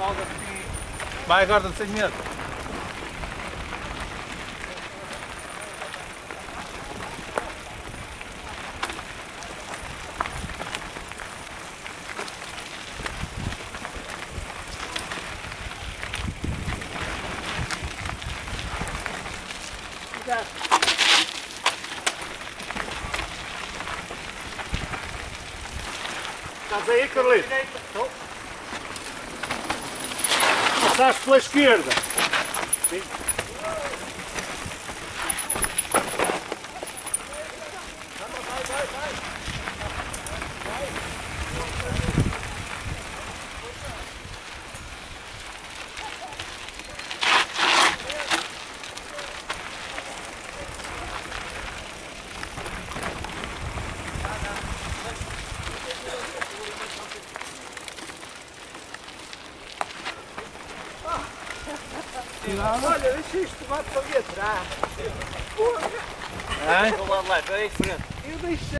Folga aqui. Vai agora sem medo. Estás aí, Carlito? Então. Passaste pela esquerda. Sim. Olha, deixa isto tomate para ali atrás. Hã? Vou lá, vai, é diferente. Eu deixei.